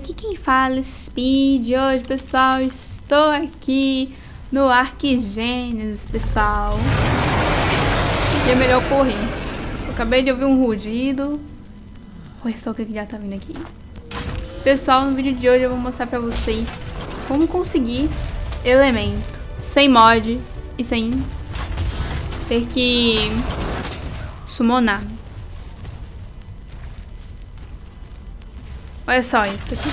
aqui quem fala é Speed. Hoje, pessoal, estou aqui no Arquigênesis, pessoal. E é melhor correr. Eu acabei de ouvir um rugido. Olha só o que já tá vindo aqui. Pessoal, no vídeo de hoje eu vou mostrar pra vocês como conseguir elemento sem mod e sem ter que summonar. Olha só isso aqui.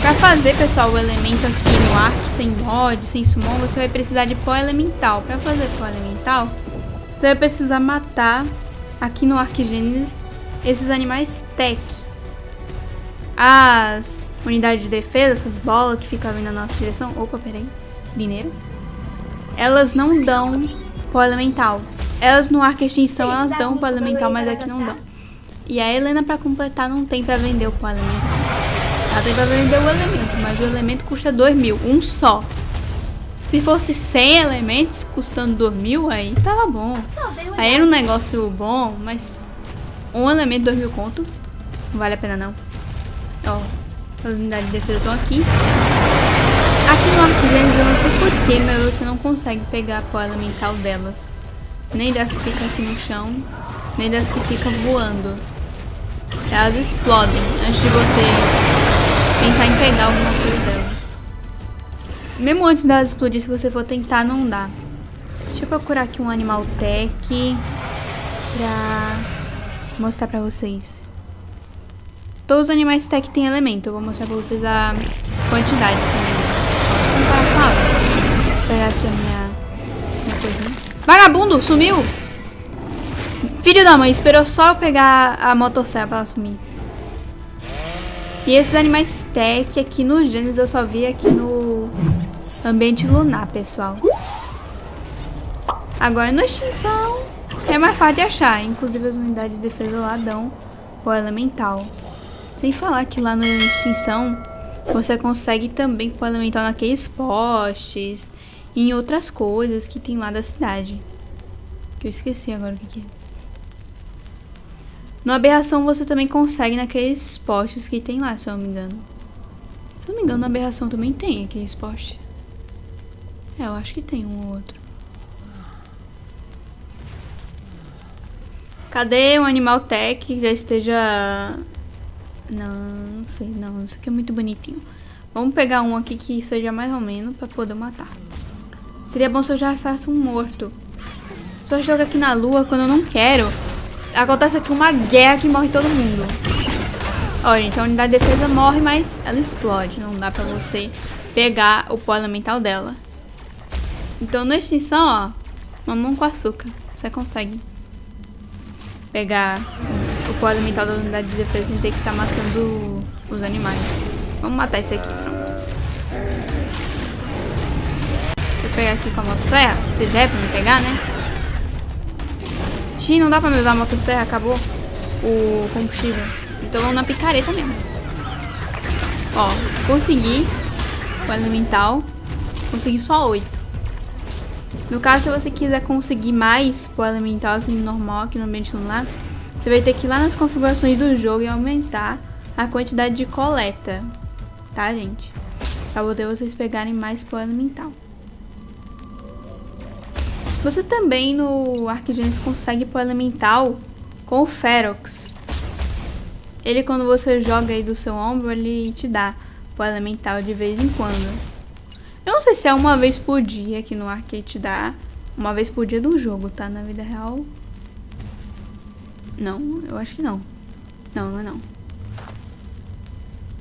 Pra fazer, pessoal, o elemento aqui no Ark sem mod, sem summon, você vai precisar de pó elemental. Pra fazer pó elemental, você vai precisar matar aqui no Ark Genesis esses animais tech as unidades de defesa, essas bolas que ficam vindo na nossa direção. Opa, peraí. Dinheiro. Elas não dão pó elemental. Elas no arco extinção, elas dão pó elemental, mas aqui não dão. E a Helena, pra completar, não tem pra vender o pó elemental. Ela tem pra vender o elemento, mas o elemento custa 2 mil. Um só. Se fosse 100 elementos custando 2 mil, aí tava bom. Aí era um negócio bom, mas um elemento 2 mil conto. Não vale a pena não. Ó, as unidades de defesa estão aqui. Aqui no Arquigenes eu não sei porquê, mas você não consegue pegar a pó elemental delas. Nem das que ficam aqui no chão, nem das que ficam voando. Elas explodem antes de você pensar em pegar alguma coisa delas. Mesmo antes delas explodir, se você for tentar, não dá. Deixa eu procurar aqui um animal tech pra mostrar pra vocês. Todos os animais tech têm elemento. Eu vou mostrar pra vocês a quantidade Vamos passar. Vou pegar aqui a minha, minha coisinha. Vagabundo, sumiu! Filho da mãe, esperou só eu pegar a motosserra pra sumir. E esses animais tech aqui no Gênesis eu só vi aqui no ambiente lunar, pessoal. Agora no extinção é mais fácil de achar. Inclusive as unidades de defesa lá dão o elemental. Sem falar que lá na extinção você consegue também complementar naqueles postes e em outras coisas que tem lá da cidade. Que eu esqueci agora o que, é. No Aberração você também consegue naqueles postes que tem lá, se eu não me engano. Se eu não me engano, na Aberração também tem aqueles postes. É, eu acho que tem um ou outro. Cadê um animal tech que já esteja não, não sei, não. Isso aqui é muito bonitinho. Vamos pegar um aqui que seja mais ou menos pra poder matar. Seria bom se eu já achasse um morto. Só joga aqui na lua quando eu não quero. Acontece aqui uma guerra que morre todo mundo. Olha, então a unidade de defesa morre, mas ela explode. Não dá pra você pegar o pó elemental dela. Então, na extinção, ó, mamão com açúcar. Você consegue pegar o pó alimentar da unidade de defesa sem ter que estar tá matando os animais. Vamos matar esse aqui, pronto. Vou pegar aqui com a motosserra, se der pra me pegar, né? Não dá pra me usar a motosserra, acabou o combustível. Então vamos na picareta mesmo. Ó, consegui o elemental. Consegui só oito. No caso, se você quiser conseguir mais o elemental assim normal aqui no ambiente lunar, você vai ter que ir lá nas configurações do jogo e aumentar a quantidade de coleta, tá, gente? Pra poder vocês pegarem mais pó elemental. Você também no ArcGenesis consegue pó elemental com o Ferox. Ele quando você joga aí do seu ombro, ele te dá pó elemental de vez em quando. Eu não sei se é uma vez por dia que no arcade te dá. Uma vez por dia do jogo, tá? Na vida real não, eu acho que não. Não, não é não.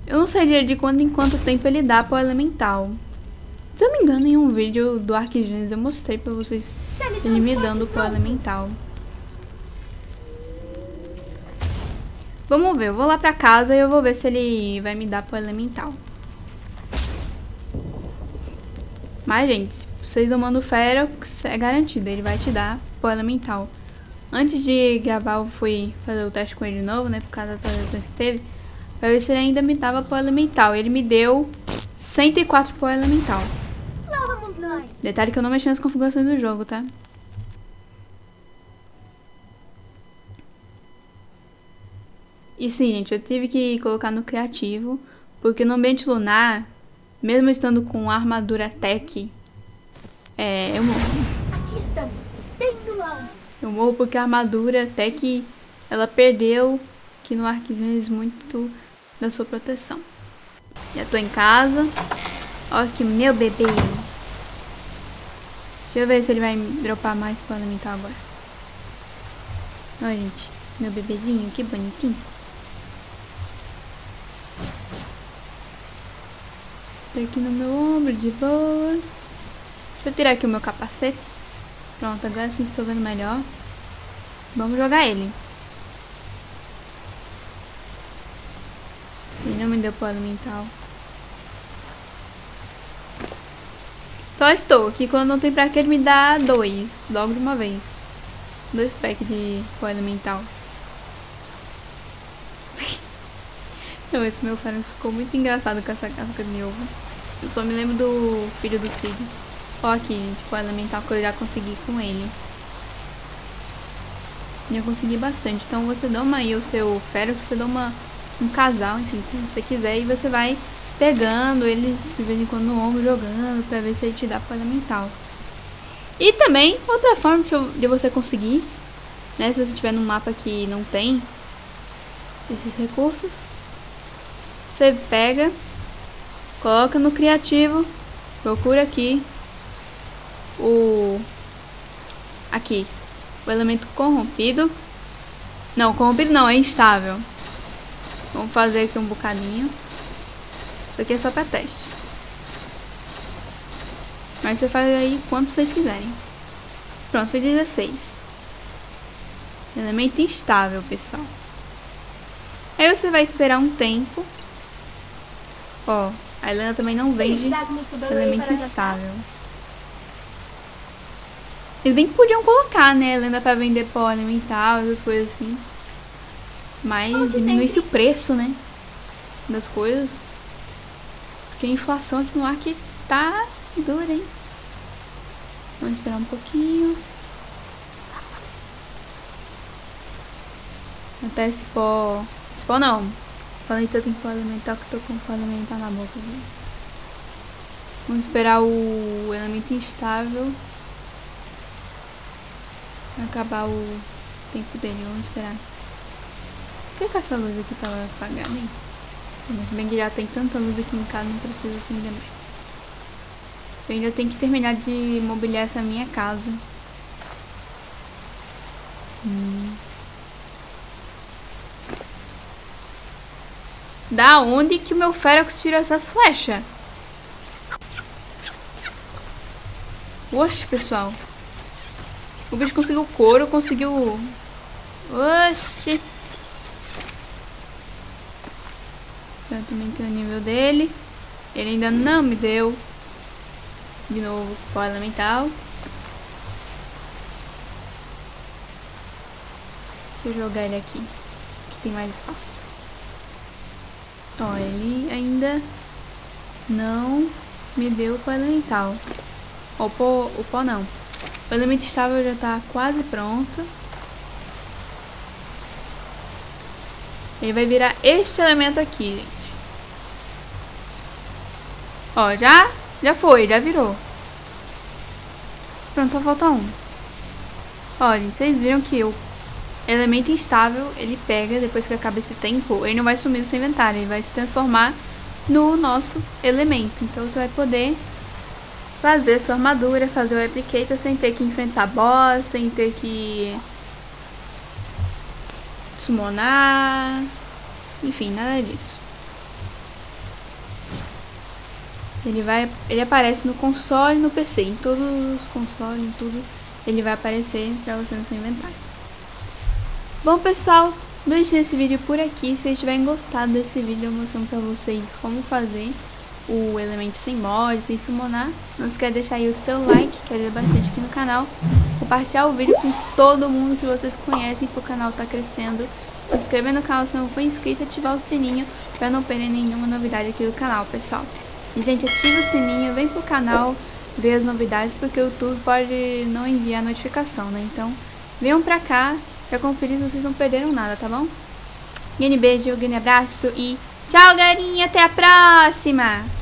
Eu não sei de quanto em quanto tempo ele dá para o elemental. Se eu me engano, em um vídeo do Arquigenes eu mostrei para vocês ele me dando para o elemental. Vamos ver, eu vou lá pra casa e eu vou ver se ele vai me dar pro elemental. Mas, gente, vocês domando Ferox é garantido, ele vai te dar pro elemental. Antes de gravar, eu fui fazer o teste com ele de novo, né? Por causa das atualizações que teve. Pra ver se ele ainda me dava pó elemental. Ele me deu 104 pó elemental. Detalhe que eu não mexi nas configurações do jogo, tá? E sim, gente, eu tive que colocar no criativo, porque no ambiente lunar, mesmo estando com armadura tech, é, eu morro. Aqui estamos, bem no alvo. Eu morro porque a armadura tech, ela perdeu aqui no Arquigenes muito da sua proteção. Já tô em casa. Ó que meu bebê. Deixa eu ver se ele vai dropar mais pro alimentar agora. Ó, gente. Meu bebezinho, que bonitinho. Tá aqui no meu ombro, de boas. Deixa eu tirar aqui o meu capacete. Pronto, agora sim estou vendo melhor. Vamos jogar ele. Ele não me deu pó mental. Só estou aqui quando não tem pra que ele me dá dois, logo de uma vez. Dois packs de pó elemental. não, esse meu faro ficou muito engraçado com essa casca de ovo. Eu só me lembro do filho do Cid. Ó aqui, gente, pó elemental que eu já consegui com ele. Já consegui bastante. Então você doma aí o seu fero, você doma um casal, enfim, como você quiser, e você vai pegando eles de vez em quando no ombro, jogando, pra ver se ele te dá poder mental. E também, outra forma de você conseguir, né, se você tiver num mapa que não tem esses recursos, você pega, coloca no criativo, procura aqui o aqui, o elemento corrompido. Não, corrompido não, é instável. Vamos fazer aqui um bocadinho. Isso aqui é só pra teste. Mas você faz aí quanto vocês quiserem. Pronto, foi 16. Elemento instável, pessoal. Aí você vai esperar um tempo. Ó, a Helena também não vende elemento instável. Eles bem que podiam colocar, né, Helena pra vender pó elemental, essas coisas assim. Mas diminuísse o preço, né? Das coisas. Porque a inflação aqui no ar que tá dura, hein? Vamos esperar um pouquinho. Até esse pó. Esse pó não. Falei tanto em pó elemental que tô com pó elemental na boca. Viu? Vamos esperar o elemento instável. Acabar o tempo dele. Vamos esperar. Por que, essa luz aqui tava apagada, hein? Mas bem que já tem tanta luz aqui em casa, não preciso acender mais. Eu ainda tenho que terminar de mobiliar essa minha casa. Hum. Da onde que o meu Ferox tirou essas flechas? Oxe, pessoal. O bicho conseguiu couro, conseguiu... Oxe. Já também tem o nível dele. Ele ainda não me deu. De novo, pó elemental. Deixa eu jogar ele aqui. Que tem mais espaço. Ó, ele ainda não me deu o pó elemental. Ó, o pó, o pó não. O elemento estável já tá quase pronto. Ele vai virar este elemento aqui, gente. Ó, já, já foi, já virou. Pronto, só falta um. Olha, vocês viram que o elemento instável, ele pega, depois que acaba esse tempo, ele não vai sumir do seu inventário, ele vai se transformar no nosso elemento. Então você vai poder fazer sua armadura, fazer o replicator sem ter que enfrentar boss, sem ter que summonar, enfim, nada disso. Ele vai, ele aparece no console no PC, em todos os consoles, em tudo, ele vai aparecer para você no seu inventário. Bom, pessoal, deixei esse vídeo por aqui. Se vocês tiverem gostado desse vídeo, eu mostrando para vocês como fazer o elemento sem mod, sem summonar. Não esquece de deixar aí o seu like, que ajuda bastante aqui no canal. Compartilhar o vídeo com todo mundo que vocês conhecem, para o canal tá crescendo. Se inscrever no canal se não for inscrito, ativar o sininho para não perder nenhuma novidade aqui do canal, pessoal. E, gente, ativa o sininho, vem pro canal ver as novidades, porque o YouTube pode não enviar notificação, né? Então, venham pra cá pra conferir se vocês não perderam nada, tá bom? Grande beijo, grande abraço e tchau, galerinha. Até a próxima!